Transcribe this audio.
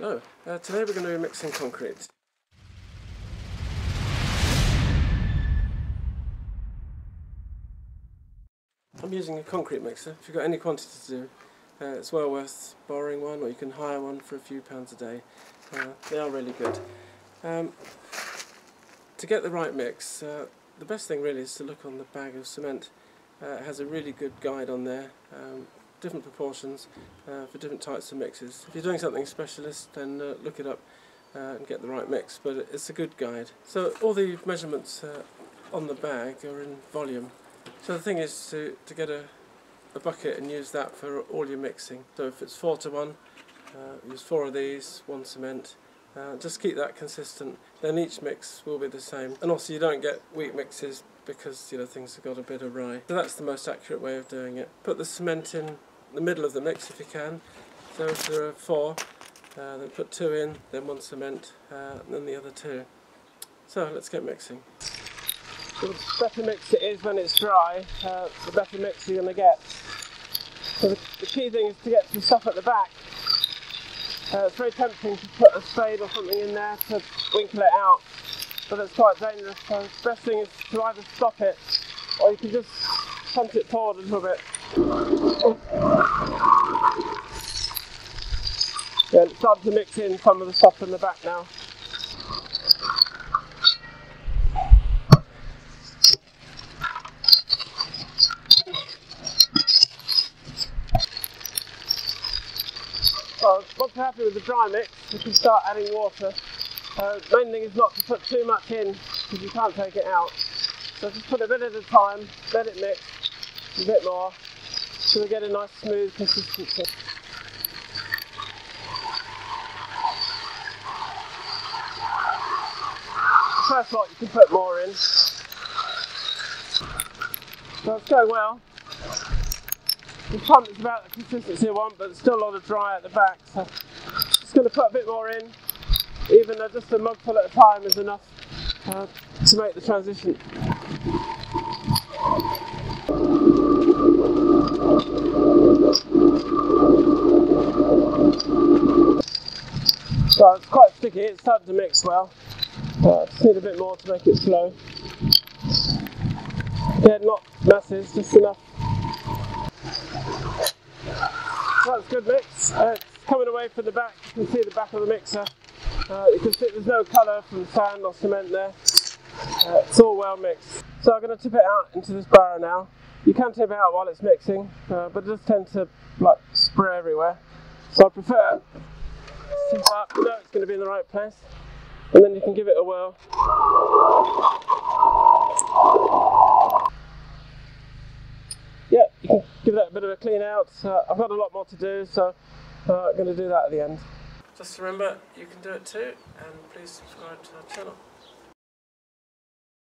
Hello, uh, today we're going to be mixing concrete. I'm using a concrete mixer. If you've got any quantity to do, uh, it's well worth borrowing one or you can hire one for a few pounds a day. Uh, they are really good. Um, to get the right mix, uh, the best thing really is to look on the bag of cement. Uh, it has a really good guide on there, um, different proportions uh, for different types of mixes. If you're doing something specialist then uh, look it up uh, and get the right mix, but it's a good guide. So all the measurements on the bag are in volume. So the thing is to, to get a, a bucket and use that for all your mixing. So if it's 4 to 1, uh, use 4 of these, 1 cement, uh, just keep that consistent, then each mix will be the same. And also you don't get weak mixes because you know things have got a bit awry. So that's the most accurate way of doing it. Put the cement in the middle of the mix if you can. So if there are 4, uh, then put 2 in, then 1 cement, uh, and then the other 2. So let's get mixing. The better mix it is when it's dry, uh, the better mix you're going to get. So the, the, key thing is to get the stuff at the back. Uh, it's very tempting to put a spade or something in there to winkle it out, but it's quite dangerous. So the best thing is to either stop it, or you can just punt it forward a little bit. Yeah, it's starting to mix in some of the stuff in the back now. Well, once you're happy with the dry mix, you can start adding water. Uh, main thing is not to put too much in because you can't take it out. So just put a bit at a time, let it mix a bit more so we get a nice smooth consistency. First lot you can put more in. So it's going well. The pump is about the consistency I want, but there's still a lot of dry at the back. So just going to put a bit more in, even though just a mugful at a time is enough uh, to make the transition. So it's quite sticky, it's starting to mix well. Uh, just need a bit more to make it flow. Yeah, not masses, just enough that's good mix. Uh, it's coming away from the back. You can see the back of the mixer. Uh, you can see there's no colour from sand or cement there. Uh, it's all well mixed. So I'm going to tip it out into this barrow now. You can tip it out while it's mixing, uh, but it does tend to like spray everywhere. So I prefer know it's going to be in the right place, and then you can give it a whirl. Yeah, you can give that a bit of a clean out. Uh, I've got a lot more to do, so uh, I'm going to do that at the end. Just remember, you can do it too, and please subscribe to our channel.